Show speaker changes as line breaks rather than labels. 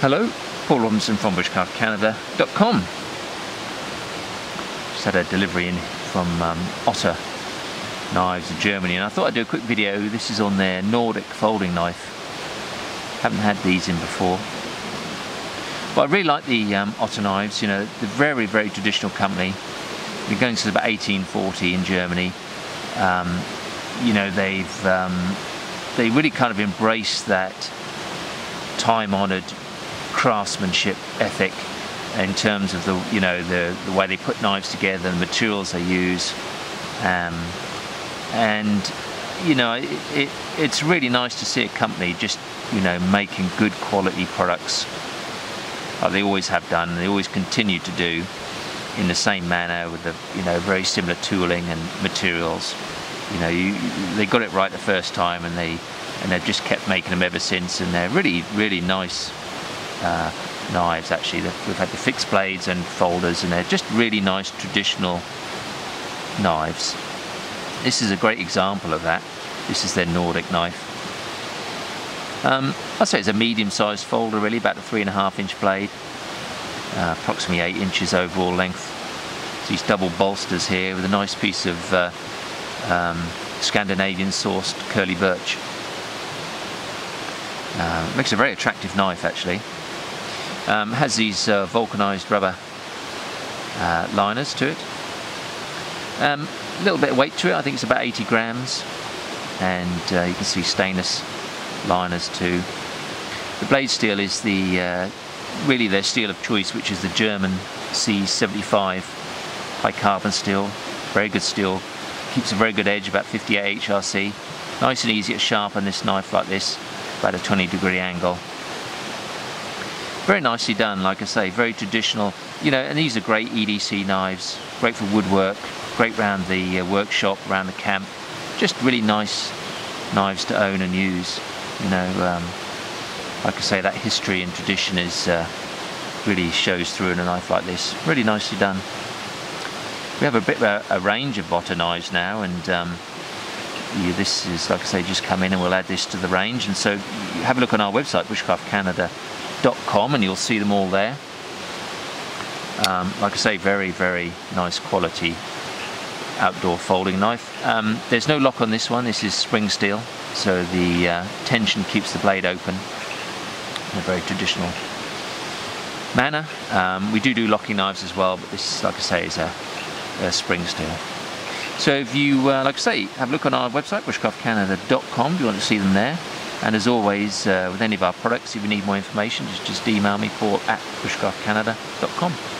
Hello, Paul Robinson from bushcraftcanada.com. Just had a delivery in from um, Otter Knives in Germany and I thought I'd do a quick video. This is on their Nordic folding knife. Haven't had these in before. But I really like the um, Otter knives, you know, the very, very traditional company. Been going since about 1840 in Germany. Um, you know, they've um, they really kind of embraced that time-honored craftsmanship ethic in terms of the you know the the way they put knives together, the materials they use, um, and you know it, it, it's really nice to see a company just you know making good quality products like they always have done, they always continue to do in the same manner with the you know very similar tooling and materials. You know you, they got it right the first time, and they and they've just kept making them ever since, and they're really really nice uh, knives actually. We've had the fixed blades and folders and they're just really nice traditional knives. This is a great example of that. This is their Nordic knife. Um, I'd say it's a medium-sized folder really, about a three and a half inch blade, uh, approximately eight inches overall length. So These double bolsters here with a nice piece of uh, um, Scandinavian sourced curly birch. Uh, makes a very attractive knife actually. Um, has these uh, vulcanized rubber uh, liners to it. A um, little bit of weight to it, I think it's about 80 grams. And uh, you can see stainless liners too. The blade steel is the uh, really their steel of choice, which is the German C75 high carbon steel. Very good steel. Keeps a very good edge, about 58 HRC. Nice and easy to sharpen this knife like this, about a 20 degree angle very nicely done like I say very traditional you know and these are great EDC knives great for woodwork great around the uh, workshop around the camp. Just really nice knives to own and use you know um, like I say that history and tradition is uh, really shows through in a knife like this. Really nicely done. We have a bit of a, a range of Otter knives now and um, this is like I say just come in and we'll add this to the range. And so have a look on our website Bushcraft Canada and you'll see them all there. Um, like I say, very, very nice quality outdoor folding knife. Um, there's no lock on this one, this is spring steel, so the uh, tension keeps the blade open in a very traditional manner. Um, we do do locking knives as well, but this, like I say, is a, a spring steel. So if you, uh, like I say, have a look on our website, bushcraftcanada.com if you want to see them there. And as always, uh, with any of our products, if you need more information, just, just email me, paul at bushcraftcanada.com.